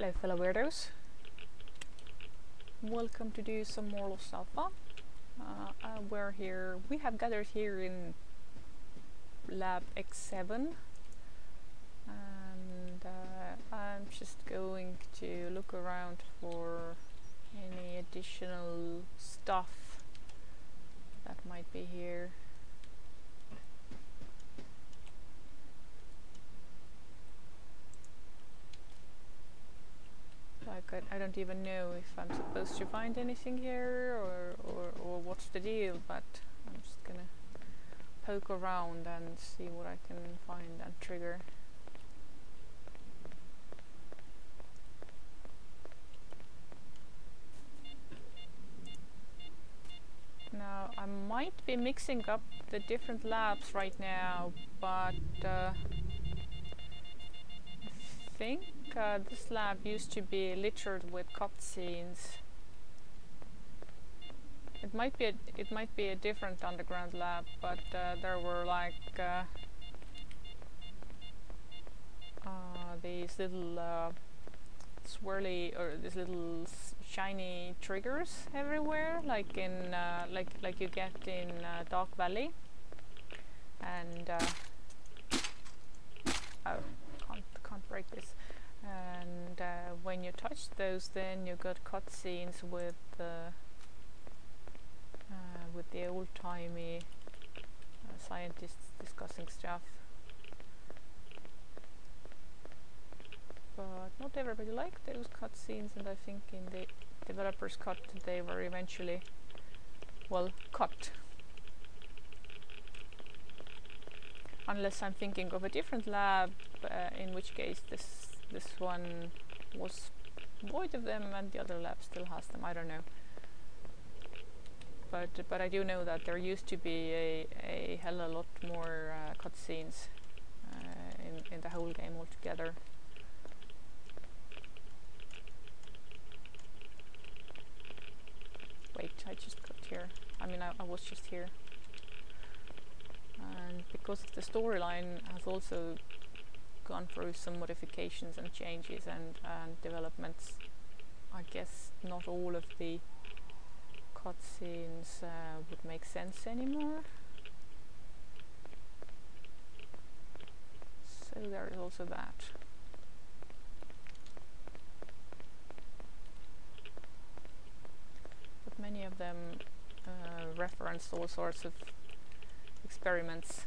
Hello fellow weirdos. Welcome to do some more Lost Alpha. Uh, uh, we're here, we have gathered here in lab X7 and uh, I'm just going to look around for any additional stuff that might be here. I, I don't even know if I'm supposed to find anything here or, or, or what's the deal, but I'm just gonna poke around and see what I can find and trigger. Now I might be mixing up the different labs right now, but uh, I think uh, this lab used to be littered with cutscenes. It might be a, it might be a different underground lab, but uh, there were like uh, uh these little uh, swirly or these little shiny triggers everywhere, like in like like you get in Dark Valley, and oh, can't can't break this and uh, when you touch those then you got cutscenes with the uh, with the old-timey uh, scientists discussing stuff. But not everybody liked those cutscenes and I think in the developers cut they were eventually well cut. Unless I'm thinking of a different lab uh, in which case this this one was void of them and the other lab still has them, I don't know. But but I do know that there used to be a, a hell a lot more uh, cutscenes uh, in, in the whole game altogether. Wait, I just got here. I mean, I, I was just here. And because the storyline has also gone through some modifications and changes and, and developments. I guess not all of the cutscenes uh, would make sense anymore. So there is also that. But many of them uh, reference all sorts of experiments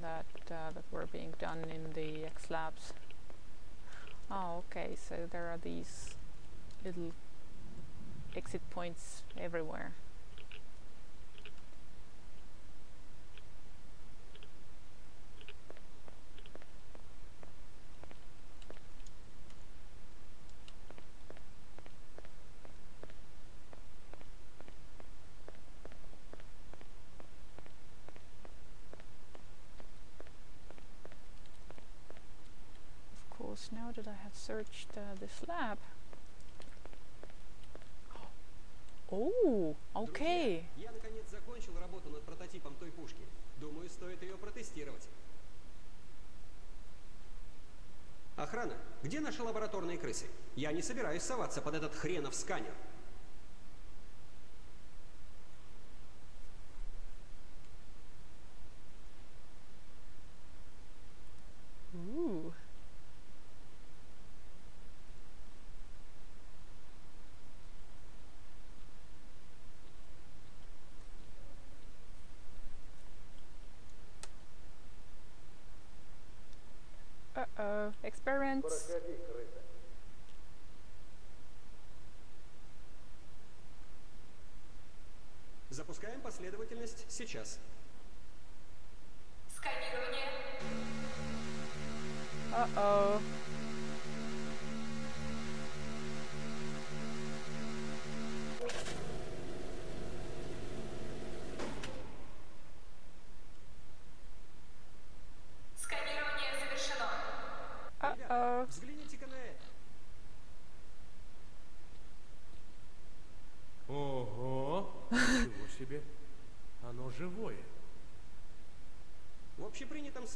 that uh, that were being done in the X labs. Oh, okay, so there are these little exit points everywhere. Now that I have searched uh, this lab. Oh, okay. я наконец закончил работу над прототипом той пушки. Думаю, стоит ее протестировать. Охрана, где наши лабораторные крысы? Я не собираюсь соваться под этот хренов сканер. Experiments. Запускаем последовательность сейчас. Сканирование. Uh-oh.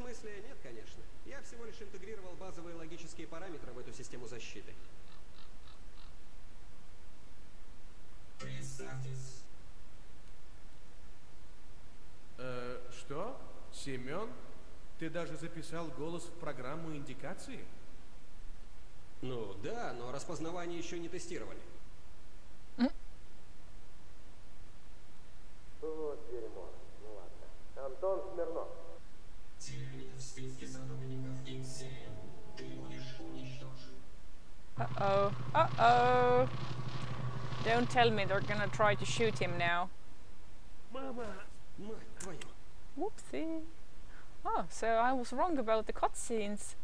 смысле нет, конечно. Я всего лишь интегрировал базовые логические параметры в эту систему защиты. Э, что? Семен? Ты даже записал голос в программу индикации? Ну да, но распознавание еще не тестировали. tell me they're gonna try to shoot him now. Whoopsie. Oh, so I was wrong about the cutscenes.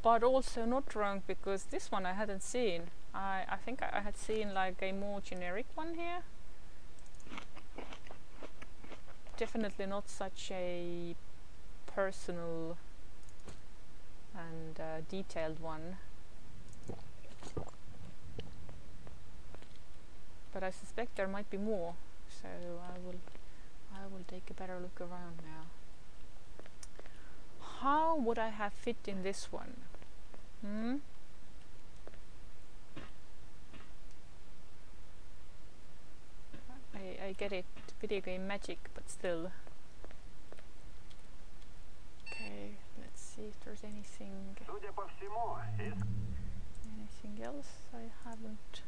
But also not wrong because this one I hadn't seen. I, I think I, I had seen like a more generic one here. Definitely not such a personal and uh, detailed one. but I suspect there might be more so I will I will take a better look around now. How would I have fit in this one? Hmm? I, I get it. Video game magic but still. Okay let's see if there's anything anything else I haven't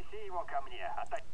не неси его ко мне, а так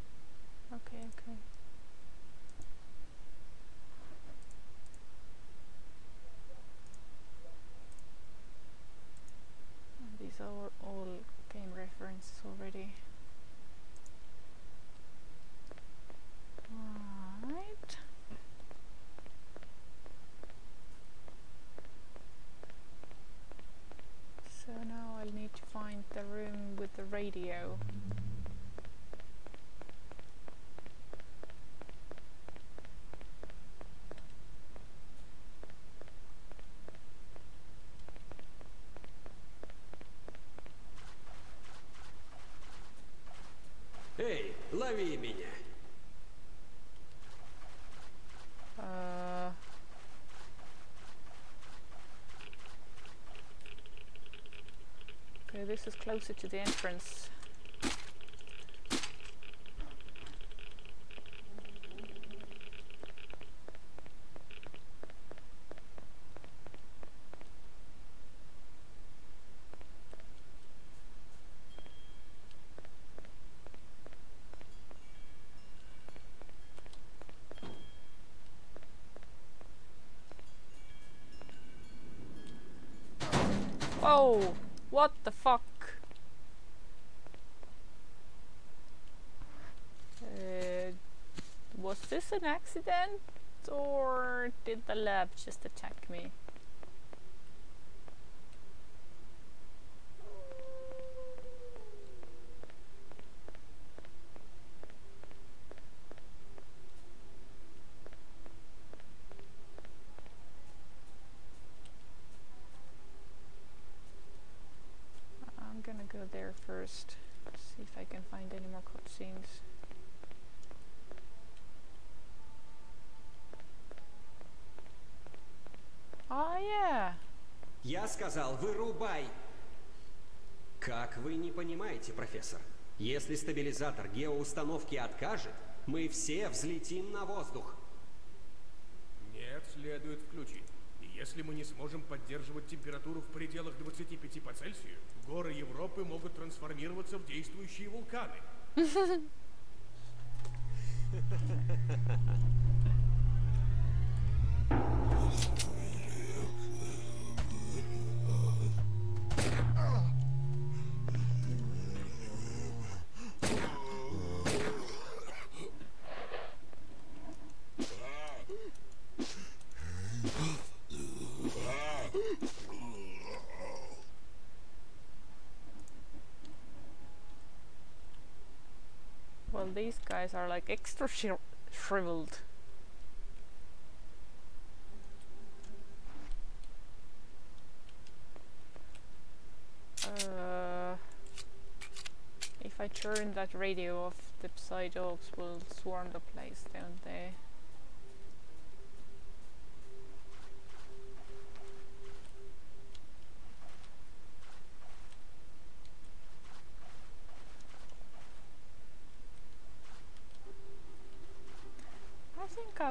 Эй, лови меня! Uh, okay, this is closer to the entrance. Whoa! What the fuck? Uh, was this an accident? Or did the lab just attack me? Я сказал, вырубай! Как вы не понимаете, профессор? Если стабилизатор геоустановки откажет, мы все взлетим на воздух. Нет, следует включить. И если мы не сможем поддерживать температуру в пределах 25 по Цельсию, горы Европы могут трансформироваться в действующие вулканы. these guys are like extra shri shriveled. Uh, if I turn that radio off, the Psydogs will swarm the place, don't they?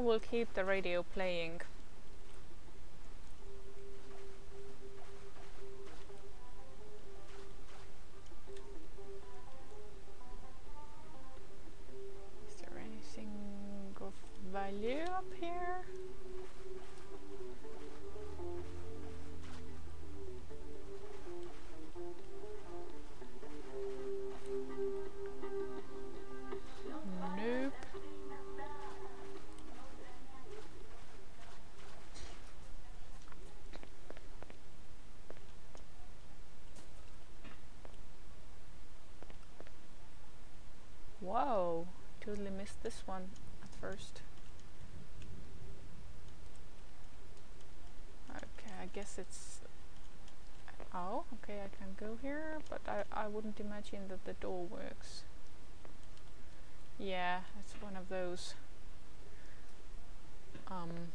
Will keep the radio playing. Is there anything of value up here? One at first. Okay, I guess it's... Oh, okay, I can go here, but I, I wouldn't imagine that the door works. Yeah, it's one of those... Um,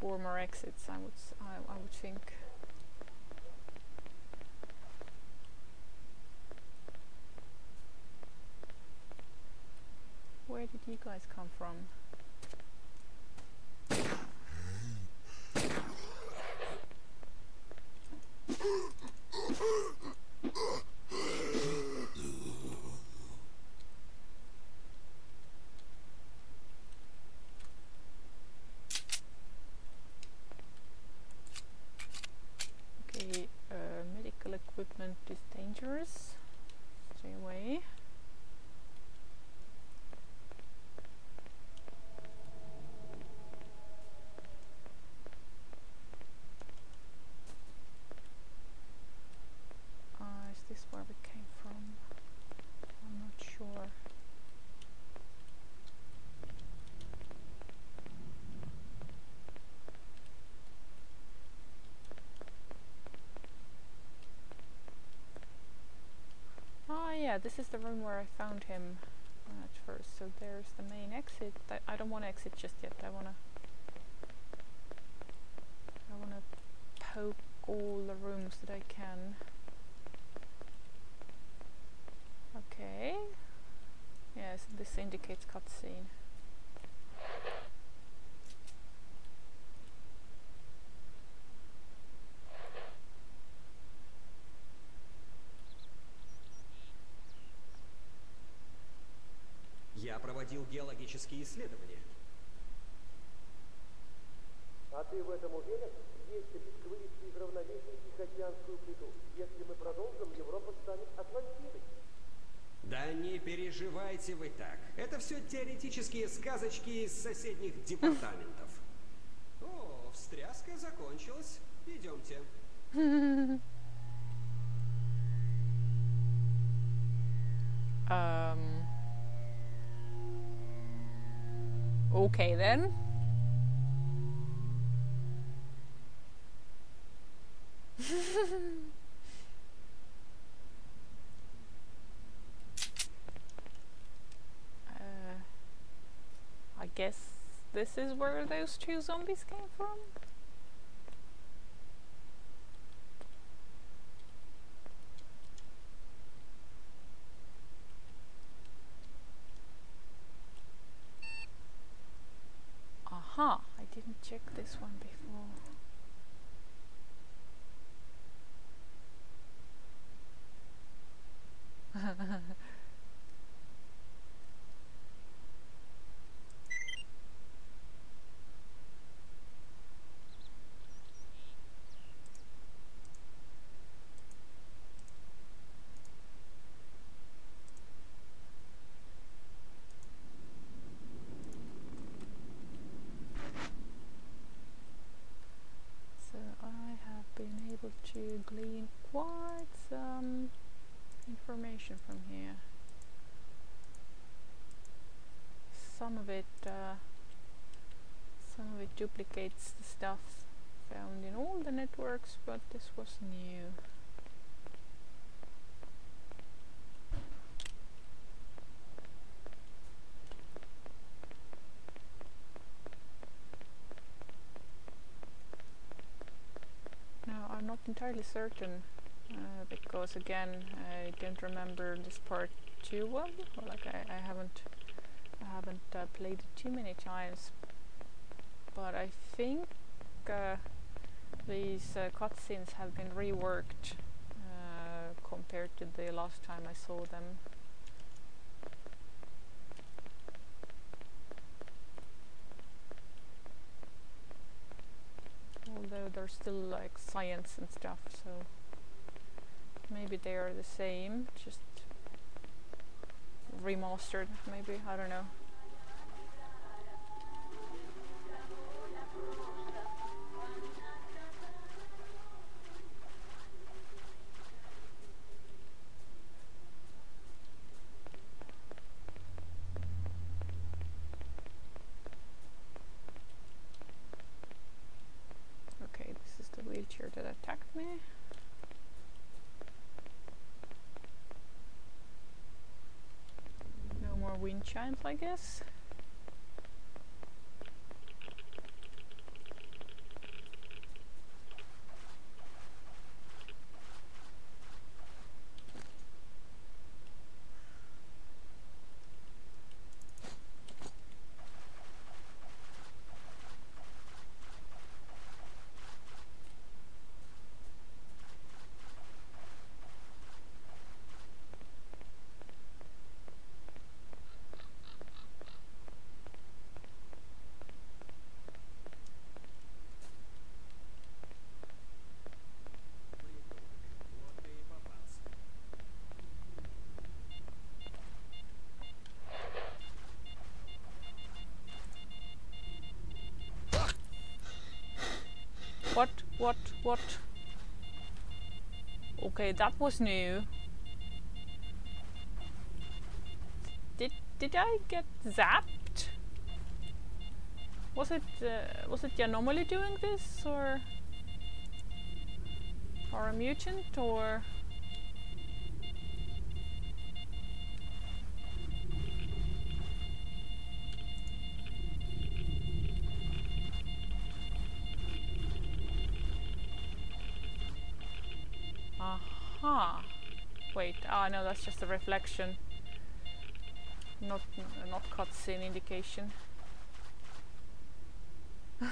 former exits, I would, I would think. Where did you guys come from? Okay, uh, medical equipment is dangerous. Stay away. Uh, is this where we came from? I'm not sure. Ah, yeah, this is the room where I found him uh, at first. So there's the main exit. I, don't want to exit just yet. I wanna. I wanna poke all the rooms that I can. Okay. Yes, this indicates cutscene. Проводил геологические исследования. А ты в этом уверен? Есть риск вывести из равновесия Тихоокеанскую плиту. Если мы продолжим, Европа станет Атлантидой. Да не переживайте вы так. Это все теоретические сказочки из соседних департаментов. О, встряска закончилась. Идемте. Um. Okay then. uh, I guess this is where those two zombies came from. Check this one before. So I have been able glean quite some information from here. Some of it, uh, some of it duplicates the stuff found in all the networks, but this was new. Entirely certain uh, because again I don't remember this part too well. Like I, I haven't I haven't uh, played it too many times, but I think uh, these uh, cutscenes have been reworked uh, compared to the last time I saw them. There's still like science and stuff, so maybe they are the same, just remastered, maybe, I don't know. Okay, this is the wheelchair that attacked me. Chimes, I guess. What? What? Okay, that was new. Did did I get zapped? Was it uh, was it an anomaly doing this or or a mutant or? Wait, ah no, that's just a reflection. Not n- not cutscene indication. Ah,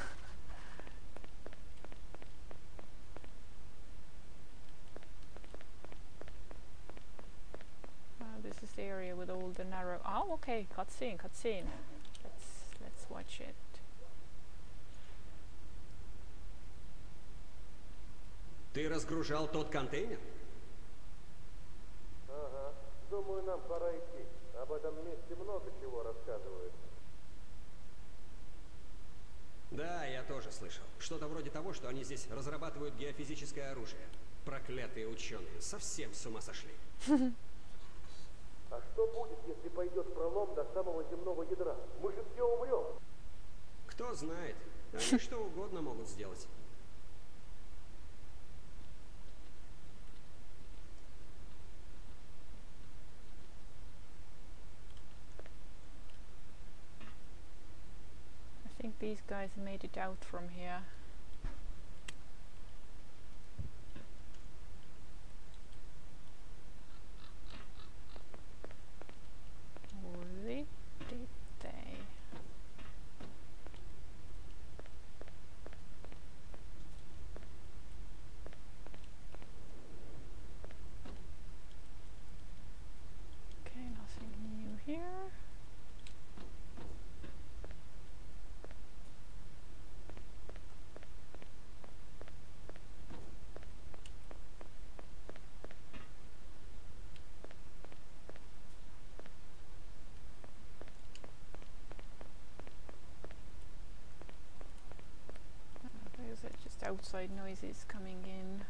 this is the area with all the narrow. Oh, okay, cutscene, cutscene. Let's let's watch it. Ты разгружал тот контейнер? Думаю, нам пора идти. Об этом месте много чего рассказывают. Да, я тоже слышал. Что-то вроде того, что они здесь разрабатывают геофизическое оружие. Проклятые ученые, совсем с ума сошли. А что будет, если пойдет пролом до самого земного ядра? Мы же все умрем. Кто знает, они что угодно могут сделать. These guys made it out from here. Or did, did they? Okay, nothing new here. Those are just outside noises coming in.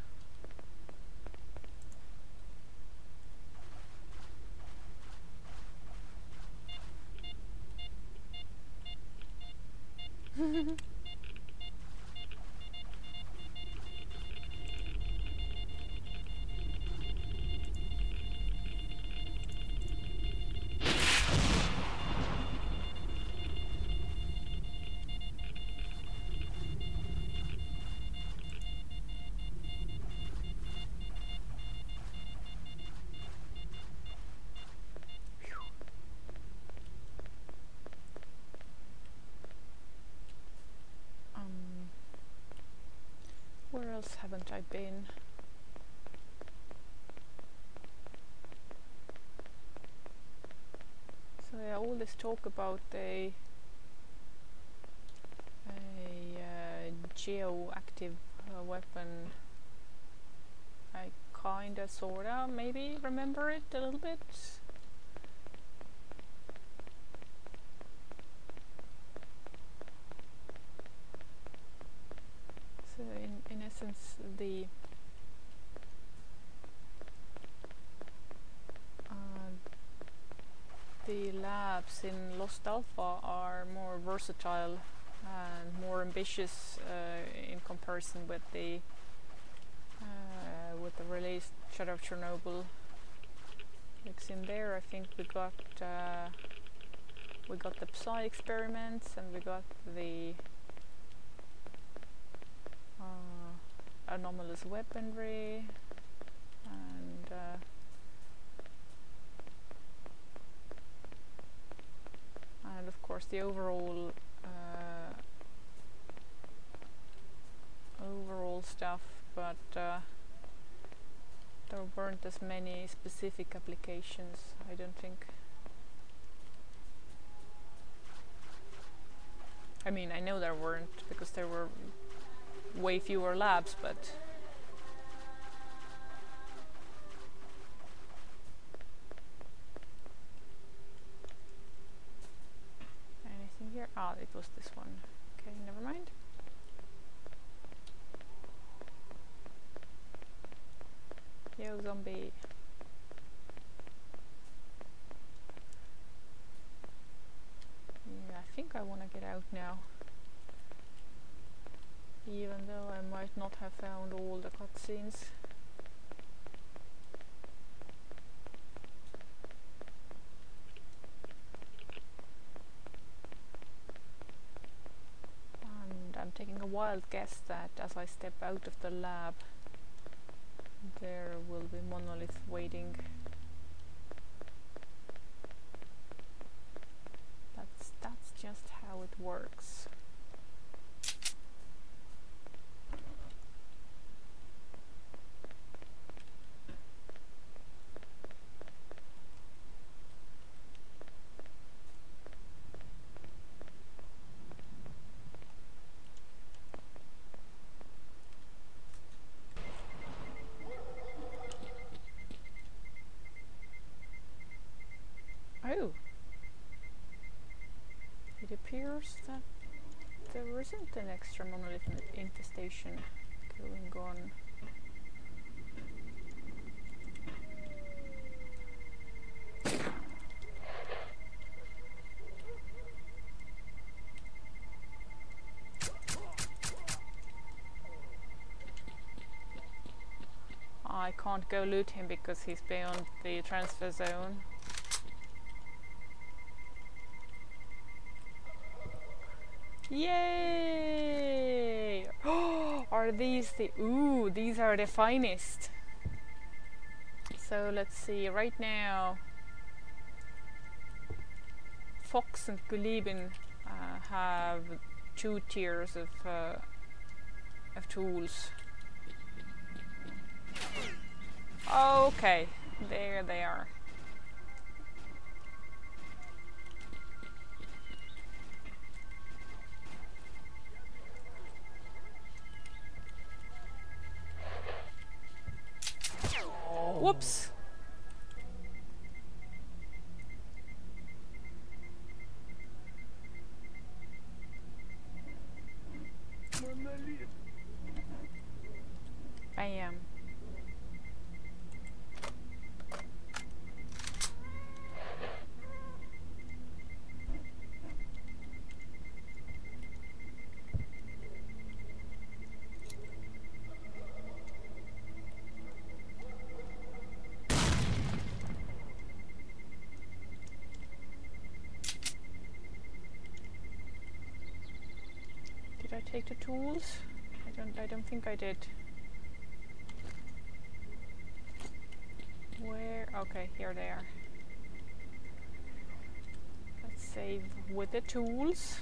Haven't I been? So yeah, all this talk about a a uh, geo-active uh, weapon. I kinda, sorta, maybe remember it a little bit. So in, the uh, the labs in Lost Alpha are more versatile and more ambitious uh, in comparison with the uh, with the released Shadow of Chernobyl. Because in there I think we got uh, we got the Psi experiments and we got the uh, anomalous weaponry and uh, and of course the overall uh, overall stuff but uh, there weren't as many specific applications I don't think. I mean I know there weren't because there were way fewer labs but anything here? Ah it was this one. Okay never mind. Yo zombie. Yeah I think I want to get out now even though I might not have found all the cutscenes. And I'm taking a wild guess that as I step out of the lab there will be monolith waiting. That's that's just how it works. Oh. It appears that there isn't an extra monolith in- infestation going on. I can't go loot him because he's beyond the transfer zone. Yay! are these the... Ooh, these are the finest. So let's see, right now... Fox and Gulibin uh, have two tiers of, uh, of tools. Okay, there they are. Whoops. Bam. Take the tools? I don't I don't think I did. Where okay, here they are. Let's save with the tools.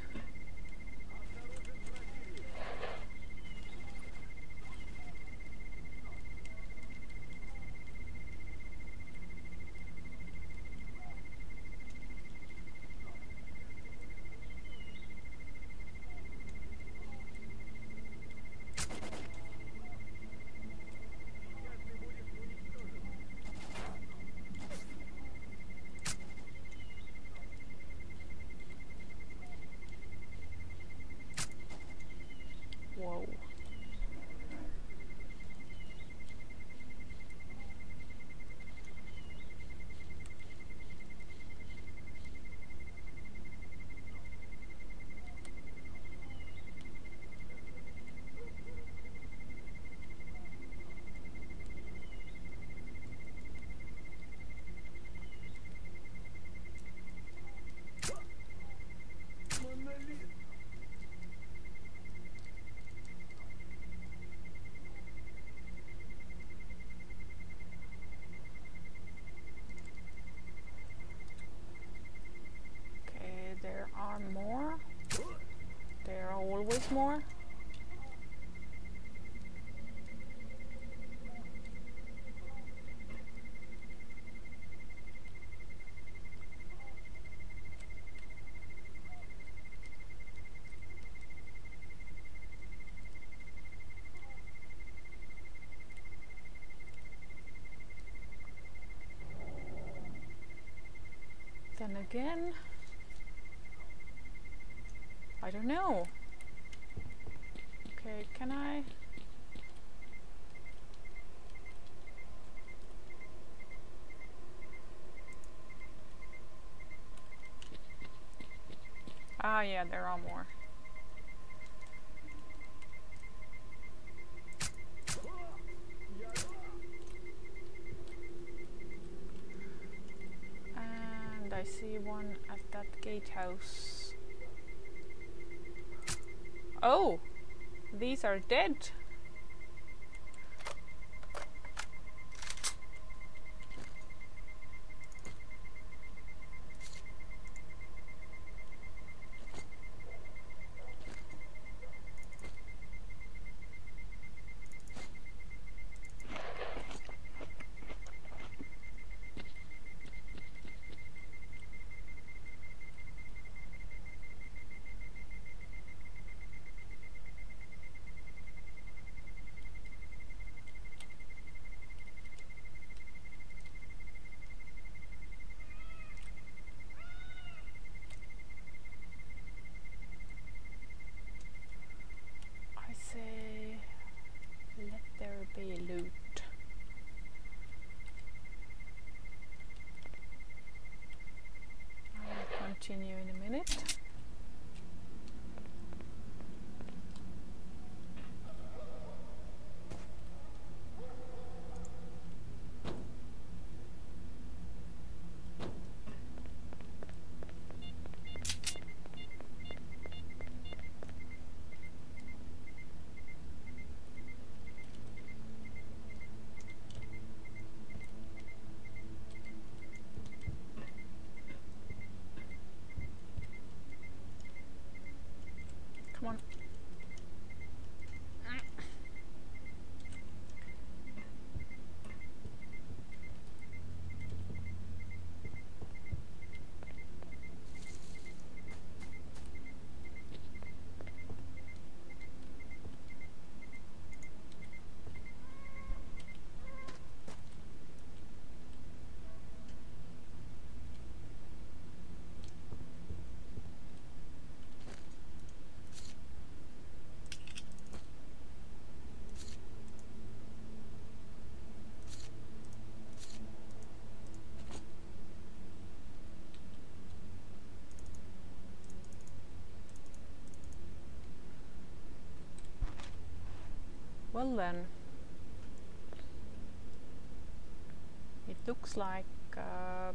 More? Then again, I don't know. Okay, can I? Ah, yeah, there are more. And I see one at that gatehouse. Oh, these are dead. Well then, it looks like uh,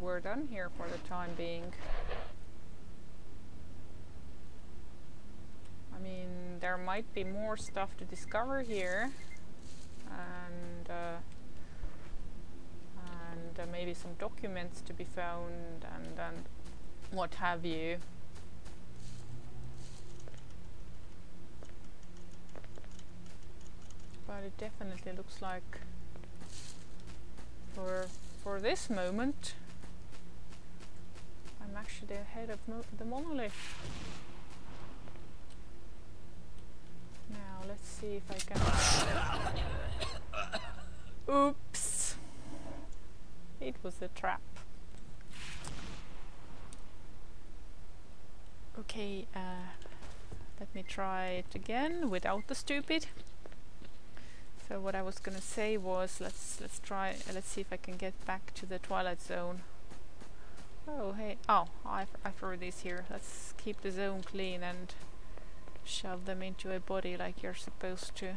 we're done here for the time being. I mean, there might be more stuff to discover here, and uh, and uh, maybe some documents to be found, and and what have you. It definitely looks like for for this moment I'm actually ahead of mo the monolith. Now let's see if I can. Oops! It was a trap. Okay, uh, let me try it again without the stupid. So what I was gonna say was let's let's try uh, let's see if I can get back to the twilight zone. Oh hey oh I, I threw these here. Let's keep the zone clean and shove them into a body like you're supposed to.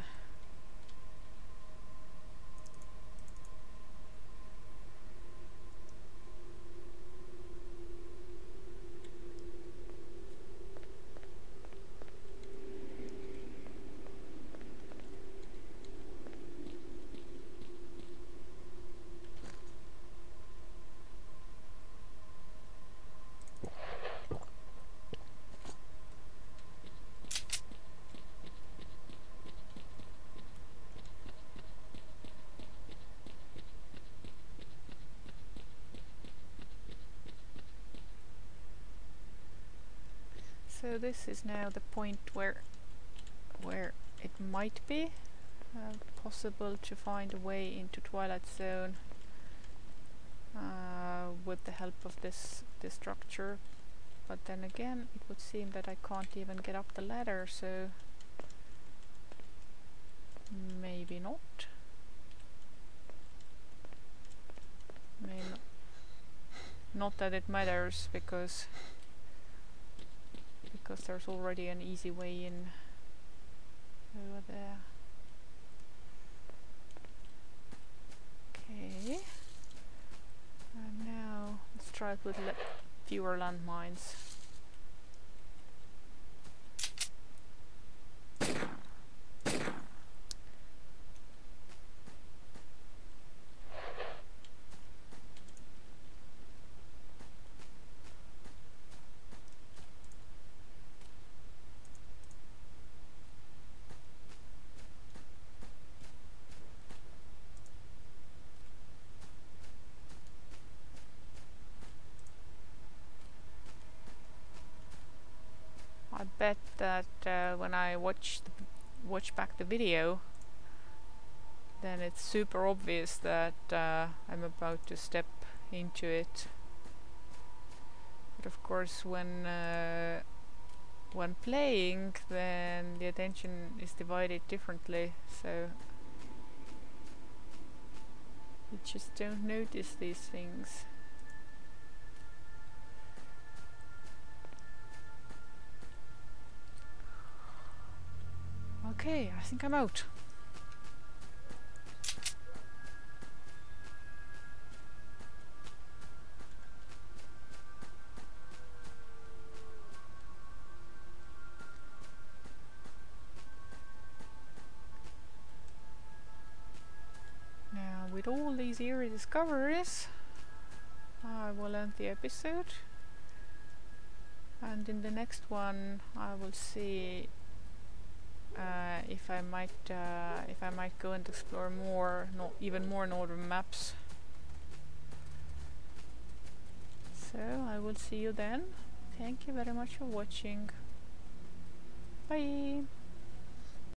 So this is now the point where where it might be uh, possible to find a way into Twilight Zone uh, with the help of this this structure. But then again, it would seem that I can't even get up the ladder, so maybe not. May not. Not that it matters because because there's already an easy way in over there. Okay. And now let's try it with fewer landmines. I bet that uh, when I watch the, watch back the video, then it's super obvious that uh, I'm about to step into it. But of course, when uh, when playing, then the attention is divided differently, so you just don't notice these things. Okay, I think I'm out. Now, with all these eerie discoveries, I will end the episode. And in the next one, I will see uh, if I might uh, if I might go and explore more, no, even more northern maps. So I will see you then. Thank you very much for watching. Bye.